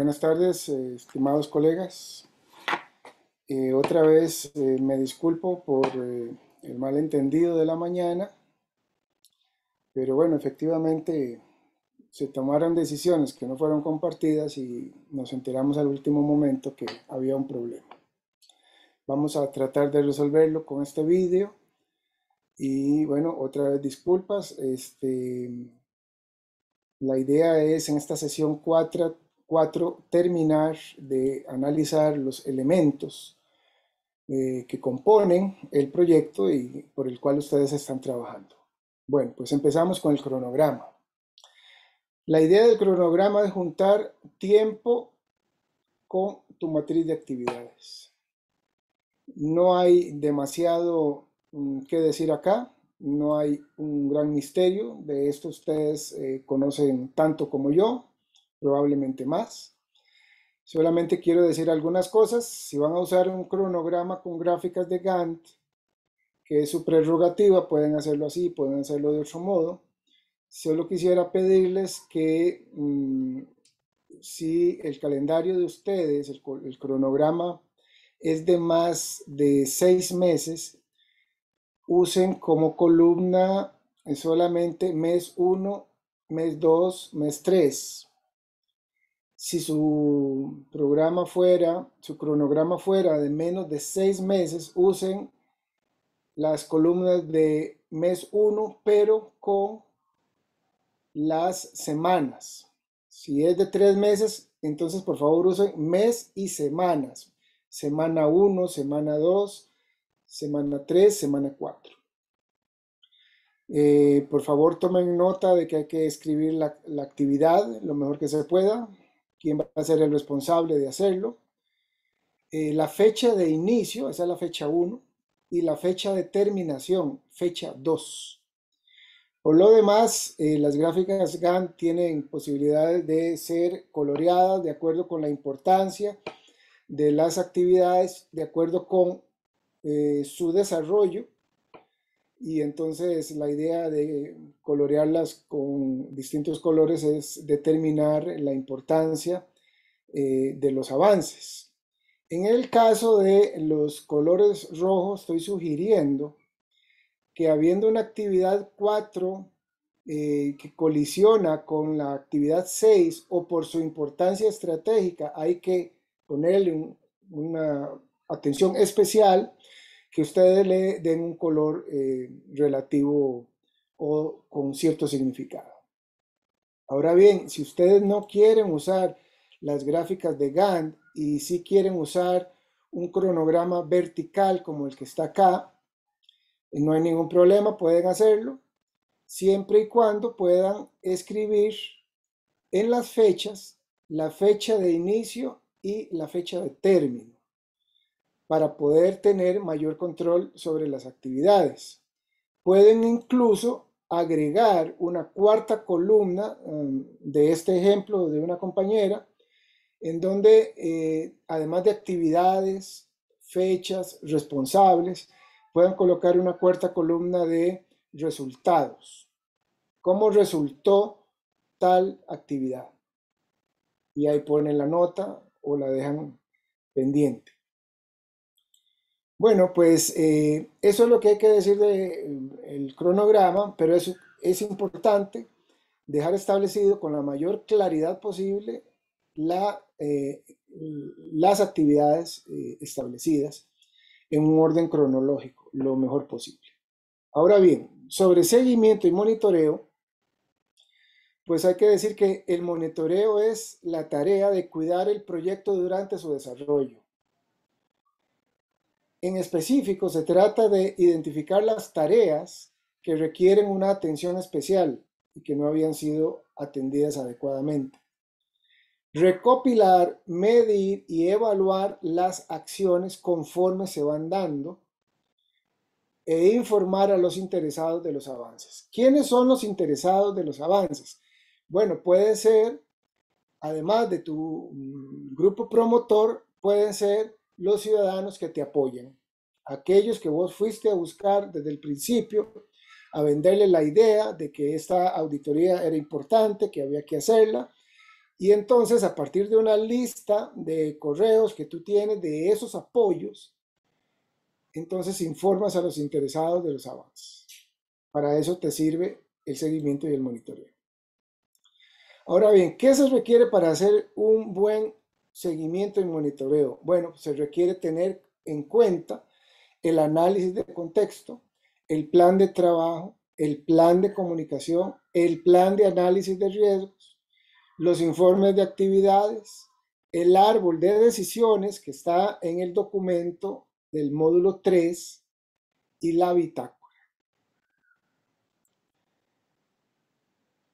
Buenas tardes, eh, estimados colegas. Eh, otra vez eh, me disculpo por el malentendido de la mañana, pero bueno, efectivamente se tomaron decisiones que no fueron compartidas y nos enteramos al último momento que había un problema. Vamos a tratar de resolverlo con este vídeo y bueno, otra vez disculpas. Este, la idea es en esta sesión 4 Cuatro, terminar de analizar los elementos eh, que componen el proyecto y por el cual ustedes están trabajando. Bueno, pues empezamos con el cronograma. La idea del cronograma es juntar tiempo con tu matriz de actividades. No hay demasiado mm, que decir acá, no hay un gran misterio, de esto ustedes eh, conocen tanto como yo, probablemente más. Solamente quiero decir algunas cosas. Si van a usar un cronograma con gráficas de Gantt, que es su prerrogativa, pueden hacerlo así, pueden hacerlo de otro modo. Solo quisiera pedirles que mm, si el calendario de ustedes, el, cronograma, es de más de seis meses, usen como columna solamente mes 1, mes 2, mes 3 si su programa fuera, su cronograma fuera de menos de seis meses, usen las columnas de mes 1, pero con las semanas. Si es de tres meses, entonces por favor usen mes y semanas. Semana 1, semana 2, semana 3, semana 4. Eh, por favor tomen nota de que hay que escribir la, la actividad lo mejor que se pueda quién va a ser el responsable de hacerlo. Eh, la fecha de inicio, esa es la fecha 1, y la fecha de terminación, fecha 2. Por lo demás, eh, las gráficas GAN tienen posibilidades de ser coloreadas de acuerdo con la importancia de las actividades, de acuerdo con eh, su desarrollo y entonces la idea de colorearlas con distintos colores es determinar la importancia eh, de los avances. En el caso de los colores rojos estoy sugiriendo que habiendo una actividad 4 eh, que colisiona con la actividad 6 o por su importancia estratégica hay que ponerle una atención especial que ustedes le den un color eh, relativo o con cierto significado. Ahora bien, si ustedes no quieren usar las gráficas de Gantt y si quieren usar un cronograma vertical como el que está acá, no hay ningún problema, pueden hacerlo, siempre y cuando puedan escribir en las fechas la fecha de inicio y la fecha de término para poder tener mayor control sobre las actividades. Pueden incluso agregar una cuarta columna um, de este ejemplo de una compañera, en donde eh, además de actividades, fechas, responsables, puedan colocar una cuarta columna de resultados. ¿Cómo resultó tal actividad? Y ahí ponen la nota o la dejan pendiente. Bueno, pues eh, eso es lo que hay que decir del cronograma, pero es, es importante dejar establecido con la mayor claridad posible eh, las actividades eh, establecidas en un orden cronológico, lo mejor posible. Ahora bien, sobre seguimiento y monitoreo, pues hay que decir que el monitoreo es la tarea de cuidar el proyecto durante su desarrollo en específico, se trata de identificar las tareas que requieren una atención especial y que no habían sido atendidas adecuadamente. Recopilar, medir y evaluar las acciones conforme se van dando e informar a los interesados de los avances. ¿Quiénes son los interesados de los avances? Bueno, puede ser, además de tu mm, grupo promotor, pueden ser los ciudadanos que te apoyan, aquellos que vos fuiste a buscar desde el principio, a venderle la idea de que esta auditoría era importante, que había que hacerla, Y entonces, a partir de una lista de correos que tú tienes de esos apoyos, entonces informas a los interesados de los avances. Para eso te sirve el seguimiento y el monitoreo. Ahora bien, ¿qué se requiere para hacer un buen seguimiento y monitoreo? Bueno, se requiere tener en cuenta el análisis de contexto, el plan de trabajo, el plan de comunicación, el plan de análisis de riesgos, los informes de actividades, el árbol de decisiones que está en el documento del módulo 3 y la bitácora.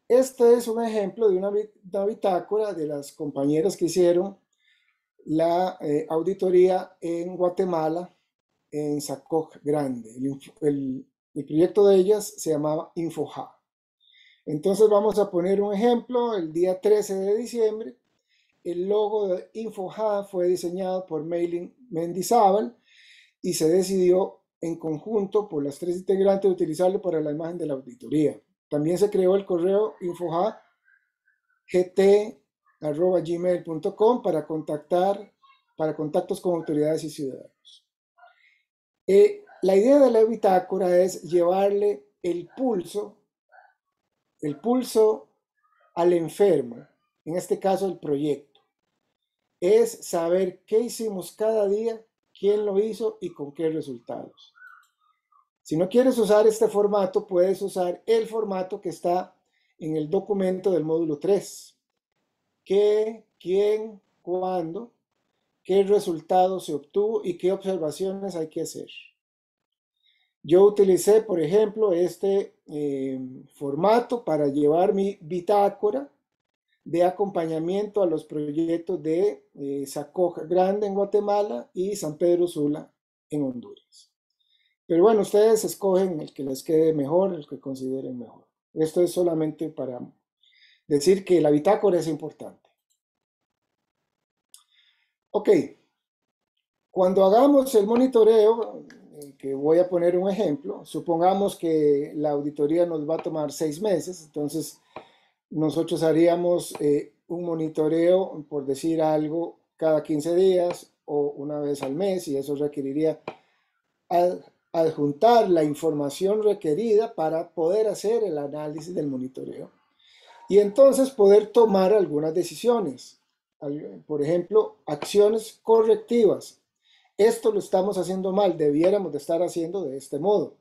Este es un ejemplo de una, bitácora de las compañeras que hicieron la eh, auditoría en Guatemala, en Sacoc Grande. El, el, proyecto de ellas se llamaba InfoHa. Entonces vamos a poner un ejemplo. El día 13 de diciembre, el logo de InfoHa fue diseñado por Mailing Mendizábal y se decidió en conjunto por las tres integrantes utilizarlo para la imagen de la auditoría. También se creó el correo infojagt.gmail.com para contactar, para contactos con autoridades y ciudadanos. Eh, la idea de la bitácora es llevarle el pulso, el pulso al enfermo, en este caso el proyecto. Es saber qué hicimos cada día, quién lo hizo y con qué resultados. Si no quieres usar este formato, puedes usar el formato que está en el documento del módulo 3. ¿Qué, quién, cuándo, qué resultado se obtuvo y qué observaciones hay que hacer? Yo utilicé, por ejemplo, este eh, formato para llevar mi bitácora de acompañamiento a los proyectos de eh, Sacoja Grande en Guatemala y San Pedro Sula en Honduras. Pero bueno, ustedes escogen el que les quede mejor, el que consideren mejor. Esto es solamente para decir que la bitácora es importante. Ok, cuando hagamos el monitoreo, eh, que voy a poner un ejemplo, supongamos que la auditoría nos va a tomar seis meses, entonces nosotros haríamos eh, un monitoreo, por decir algo, cada 15 días o una vez al mes y eso requeriría adjuntar la información requerida para poder hacer el análisis del monitoreo y entonces poder tomar algunas decisiones. Por ejemplo, acciones correctivas. Esto lo estamos haciendo mal, debiéramos de estar haciendo de este modo.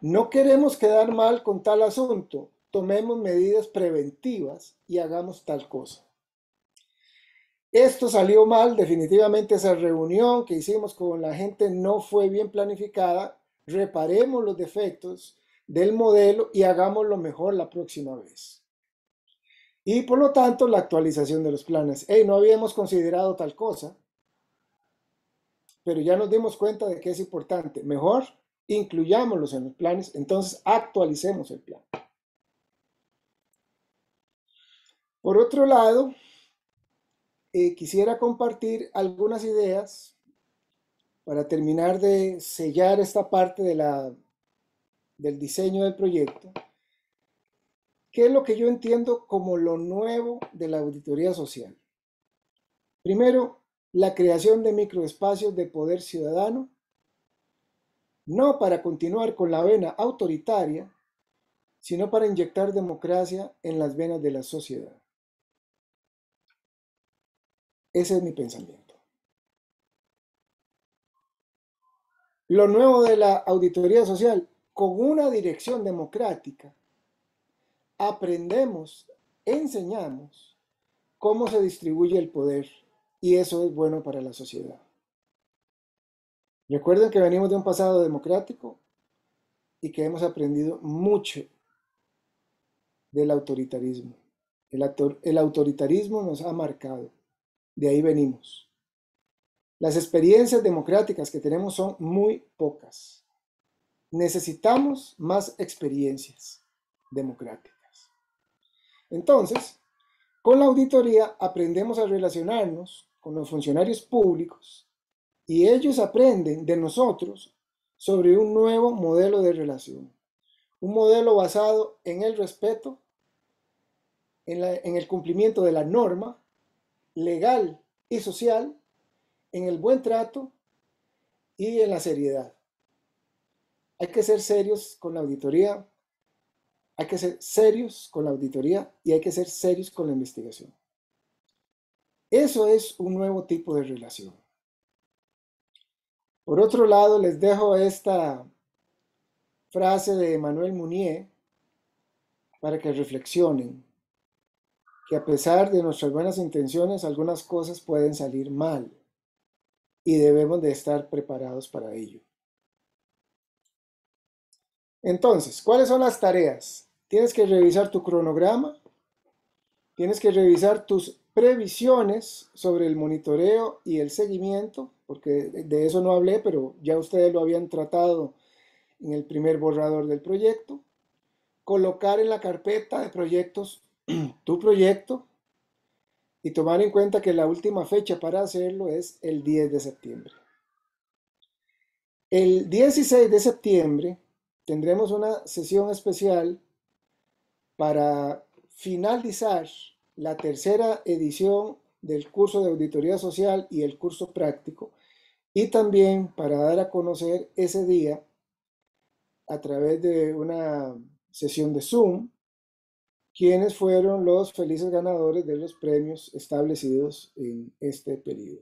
No queremos quedar mal con tal asunto, tomemos medidas preventivas y hagamos tal cosa. Esto salió mal, definitivamente esa reunión que hicimos con la gente no fue bien planificada. Reparemos los defectos del modelo y hagámoslo mejor la próxima vez. Y por lo tanto, la actualización de los planes. Hey, no habíamos considerado tal cosa, pero ya nos dimos cuenta de que es importante. Mejor incluyámoslos en los planes, entonces actualicemos el plan. Por otro lado, eh, quisiera compartir algunas ideas para terminar de sellar esta parte del diseño del proyecto. ¿Qué es lo que yo entiendo como lo nuevo de la auditoría social? Primero, la creación de microespacios de poder ciudadano, no para continuar con la vena autoritaria, sino para inyectar democracia en las venas de la sociedad. Ese es mi pensamiento. Lo nuevo de la auditoría social, con una dirección democrática, aprendemos, enseñamos cómo se distribuye el poder y eso es bueno para la sociedad. Recuerden que venimos de un pasado democrático y que hemos aprendido mucho del autoritarismo. El, el autoritarismo nos ha marcado. De ahí venimos. Las experiencias democráticas que tenemos son muy pocas. Necesitamos más experiencias democráticas. Entonces, con la auditoría aprendemos a relacionarnos con los funcionarios públicos y ellos aprenden de nosotros sobre un nuevo modelo de relación. Un modelo basado en el respeto, en, el cumplimiento de la norma legal y social, en el buen trato y en la seriedad. Hay que ser serios con la auditoría, hay que ser serios con la auditoría y hay que ser serios con la investigación. Eso es un nuevo tipo de relación. Por otro lado, les dejo esta frase de Manuel Munier para que reflexionen que a pesar de nuestras buenas intenciones, algunas cosas pueden salir mal y debemos de estar preparados para ello. Entonces, ¿cuáles son las tareas? Tienes que revisar tu cronograma, tienes que revisar tus previsiones sobre el monitoreo y el seguimiento, porque de eso no hablé, pero ya ustedes lo habían tratado en el primer borrador del proyecto. Colocar en la carpeta de proyectos tu proyecto y tomar en cuenta que la última fecha para hacerlo es el 10 de septiembre. El 16 de septiembre tendremos una sesión especial para finalizar la tercera edición del curso de auditoría social y el curso práctico y también para dar a conocer ese día a través de una sesión de Zoom quienes fueron los felices ganadores de los premios establecidos en este periodo.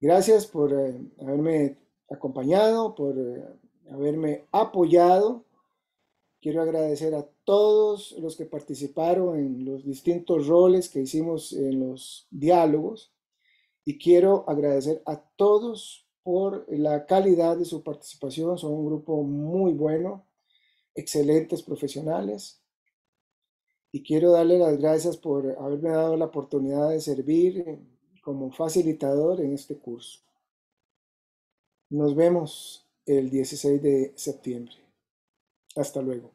Gracias por eh, haberme acompañado, por eh, haberme apoyado. Quiero agradecer a todos los que participaron en los distintos roles que hicimos en los diálogos y quiero agradecer a todos por la calidad de su participación. Son un grupo muy bueno, excelentes profesionales y quiero darle las gracias por haberme dado la oportunidad de servir como facilitador en este curso. Nos vemos el 16 de septiembre. Hasta luego.